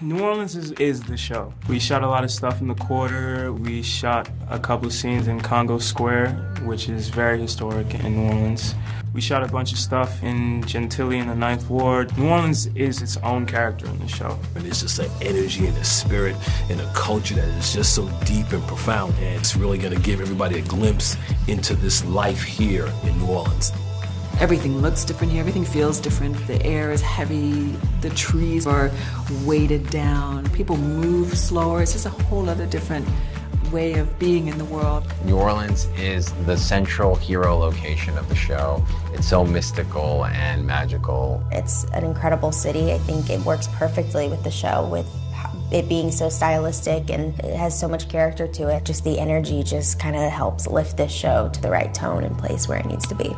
New Orleans is, is the show. We shot a lot of stuff in the quarter. We shot a couple scenes in Congo Square, which is very historic in New Orleans. We shot a bunch of stuff in Gentilly in the Ninth Ward. New Orleans is its own character in the show. And it's just an energy and a spirit and a culture that is just so deep and profound. And it's really going to give everybody a glimpse into this life here in New Orleans. Everything looks different here, everything feels different. The air is heavy, the trees are weighted down, people move slower. It's just a whole other different way of being in the world. New Orleans is the central hero location of the show. It's so mystical and magical. It's an incredible city. I think it works perfectly with the show, with it being so stylistic and it has so much character to it. Just the energy just kind of helps lift this show to the right tone and place where it needs to be.